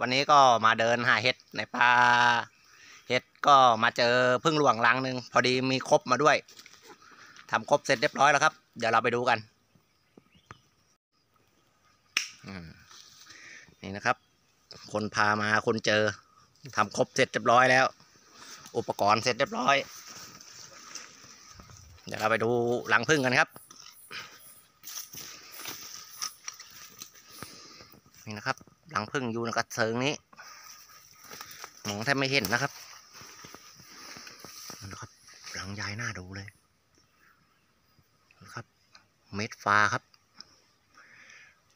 วันนี้ก็มาเดินหาเห็ดในป่าเห็ดก็มาเจอพึ่งหลวงลังหนึ่งพอดีมีครบมาด้วยทำครบเสร็จเรียบร้อยแล้วครับ เดี๋ยวเราไปดูกันนี่นะครับ คนพามาคนเจอทำครบเสร็จเรียบร้อยแล้ว อุปกรณ์เสร็จเรียบร้อย เดี๋ยวเราไปดูหลังพึ่งกันครับนี่นะครับ หลังพึ่งอยู่ในกระเซิงนี้มองแทบไม่เห็นนะครับนี่นะครับ หลังยายหน้าดูเลยนะครับ เม็ดฟ้าครับ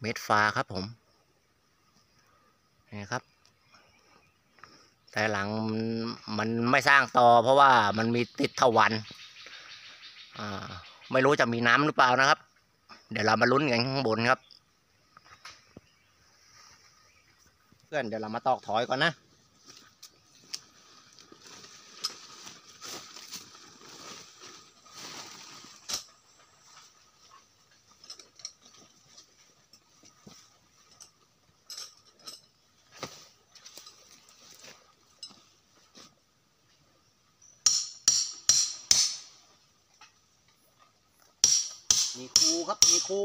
เม็ดฟ้าครับผมนี่ครับ แต่หลังมันไม่สร้างต่อ เพราะว่ามันมีติดทวันอ่าไม่รู้จะมีน้ำหรือเปล่านะครับ เดี๋ยวเรามาลุ้นกันข้างบนครับ เพื่อนเดี๋ยวเรามาตอกถอยก่อนนะมีครูครับมีครู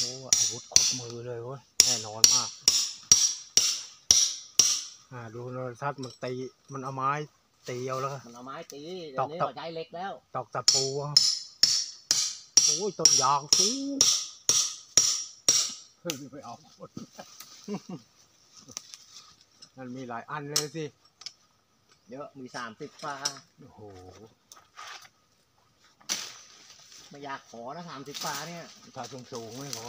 โอ้อาวุธครบ มือเลยเว้ยแน่นอนมากอ่าดูโทรทัศน์มันตีมันเอาไม้ตีเอาแล้วก็มันเอาไม้ตีตเดี๋ยวนี้อกตอกเราใช้เหล็กแล้ว ตอกตะปูอะโอ้ยต้นยางสูงเฮ้ยไปเอาหมดมันมีหลายอันเลยสิ เยอะมีสามสิบฟ้าโอ้โหไม่อยากขอนะสามสิบฟ้าเนี่ยถ้าสูงสูงๆไม่พอ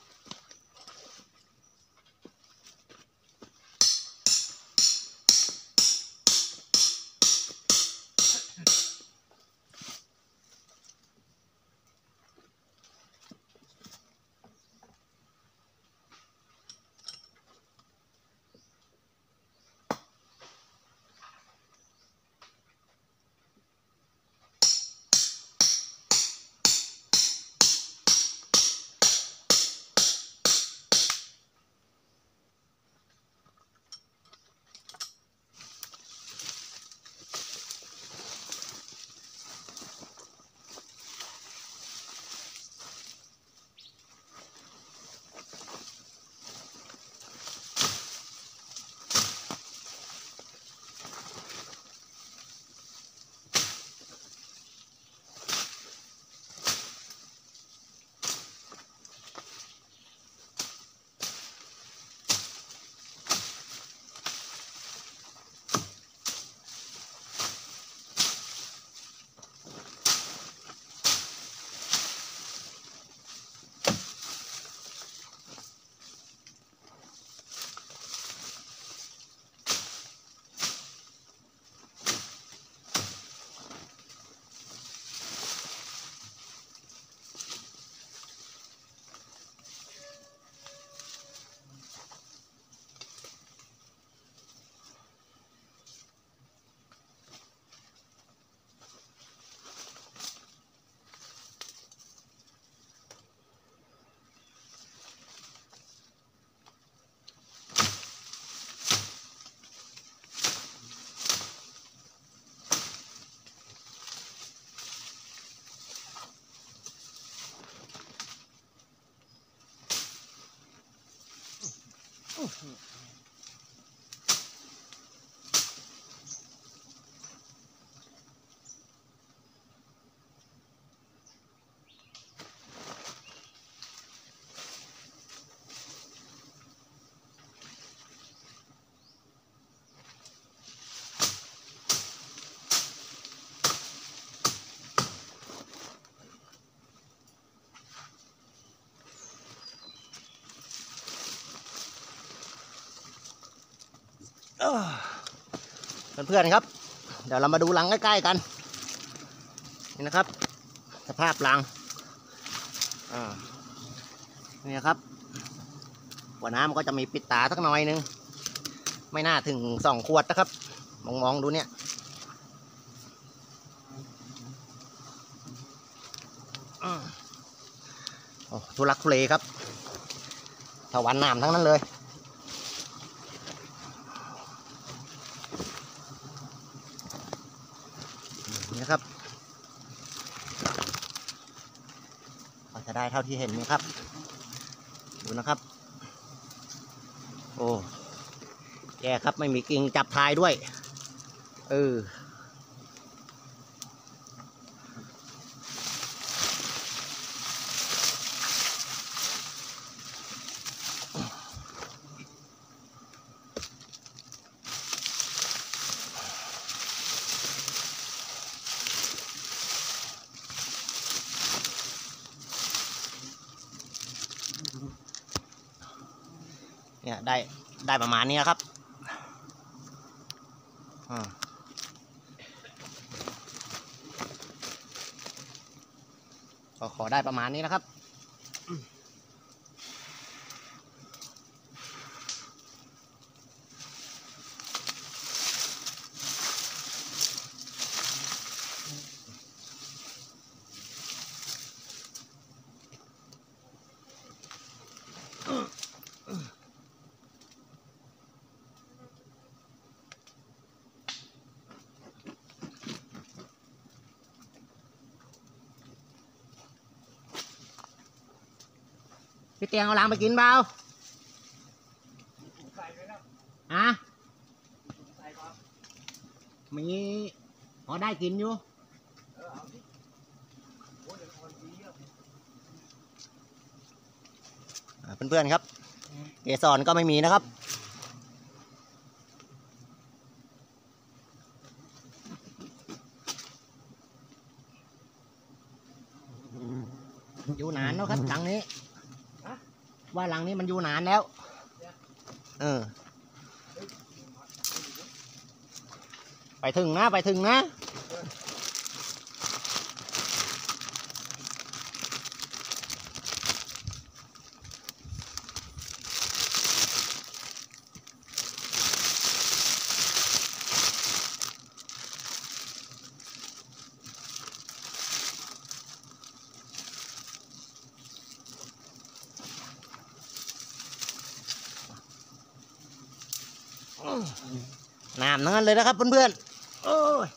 夫婦 เว้ยเออเพื่อนๆครับ เดี๋ยวเรามาดูรังใกล้ๆกัน นี่นะครับ สภาพรังนี่นะครับหัวน้ำก็จะมีปิดตาสักหน่อยนึง ไม่น่าถึงสองขวดนะครับ มองมองๆดูเนี่ยอโอ้ทุลักทุเลครับถาวันน้ำทั้งนั้นเลย นี่นะครับก็จะได้ เท่าที่เห็นนะครับ ดูนะครับ โอ้แย่ครับไม่มีกิ่งจับทายด้วย เออ เนี่ยได้ได้ประมาณนี้ครับอ่าก็ขอได้ประมาณนี้นะครับ พี่เตียงเอาล้างไปกินเปล่าฮะมีพอได้กินอยู่เพื่อนๆครับ เกสรก็ไม่มีนะครับ อยู่นานแล้วครับหลังนี้ ว่าหลังนี้มันอยู่นานแล้ว เออ ไปถึงนะ ไปถึงนะ น้ำทั้งนั้นเลยนะครับเพื่อนๆโอ้ย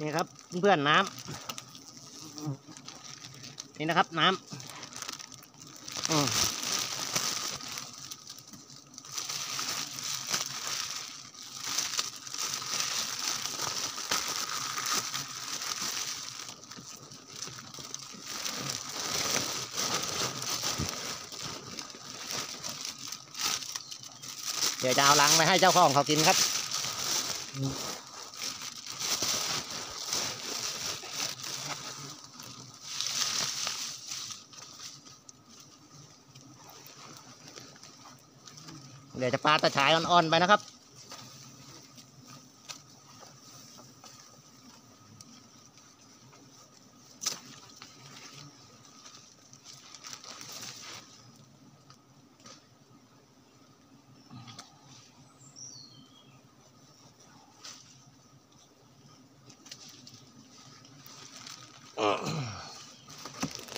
นี่ครับเพื่อนน้ำนี่นะครับน้ำเดี๋ยวจะเอาลังไปให้เจ้าของเขากินครับ เดี๋ยวจะปลาตะฉายอ่อนๆไปนะครับ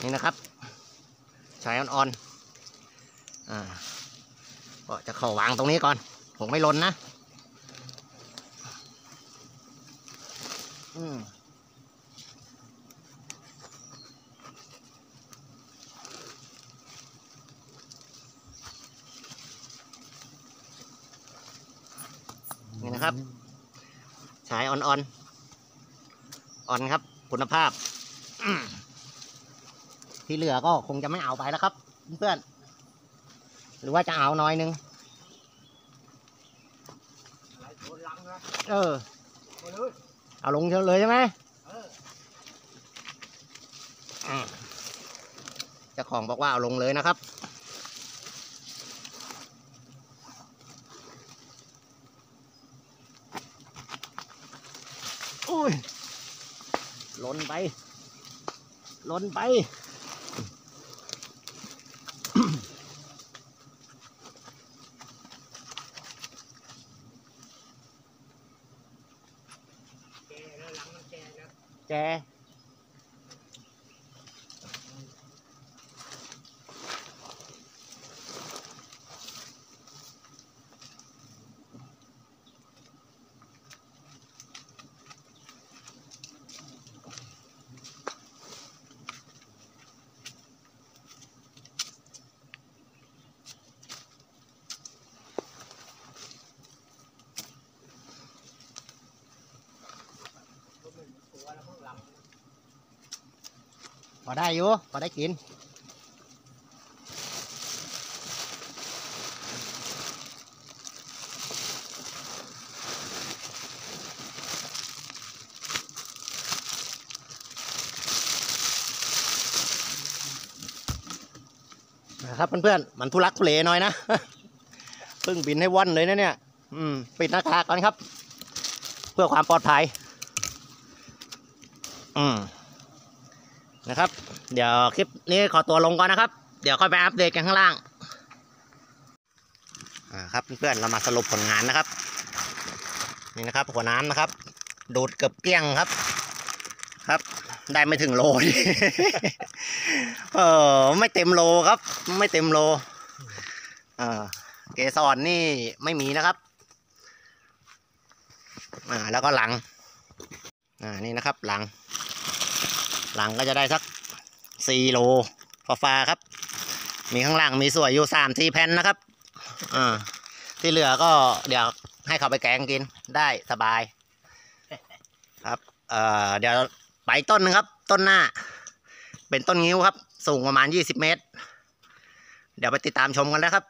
นี่นะครับ ฉายอ่อนๆ เขาวางตรงนี้ก่อน ผมไม่ลนนะ อืมนี่นะครับ ฉายอ่อนๆ อ่อนครับ คุณภาพ ที่เหลือก็คงจะไม่เอาไปแล้วครับ เพื่อน หรือว่าจะเอาน้อยนึง อะไรโดนลังนะ เออ เอาลงเลยใช่ไหมเอออืมเจ้าของบอกว่าเอาลงเลยนะครับ โอ้ยล้นไป ล้นไป แกแล้วลังมันแกนะ แก ตัวหนึ่งตัวแล้วพวกลัง พอได้อยู่พอได้กินนะครับเพื่อนๆมันทุลักทุเลหน่อยนะเพิ่งบินให้ว่อนเลยนะเนี่ย อืม ปิดหน้ากากก่อนครับ เพื่อความปลอดภัย อืม นะครับ เดี๋ยวคลิปนี้ขอตัวลงก่อนนะครับ เดี๋ยวค่อยไปอัปเดตกันข้างล่างอ่าครับเพื่อนๆเรามาสรุปผลงานนะครับ นี่นะครับหัวน้ำนะครับ ดูดเกือบเกลี้ยงครับ ครับ ได้ไม่ถึงโลเออไม่เต็มโลครับ ไม่เต็มโลเออเกสรนี่ไม่มีนะครับอ่าแล้วก็หลังอ่านี่นะครับหลัง หลังก็จะได้สักสี่โลฟาฟาๆครับ มีข้างล่างมีสวยอยู่สามสี่แผ่นนะครับอ่าที่เหลือก็เดี๋ยวให้เขาไปแกงกินได้สบาย ครับเอ่อเดี๋ยวไปต้นหนึงครับ ต้นหน้า เป็นต้นงิ้วครับ สูงประมาณยี่สิบเมตร เดี๋ยวไปติดตามชมกันนะครับ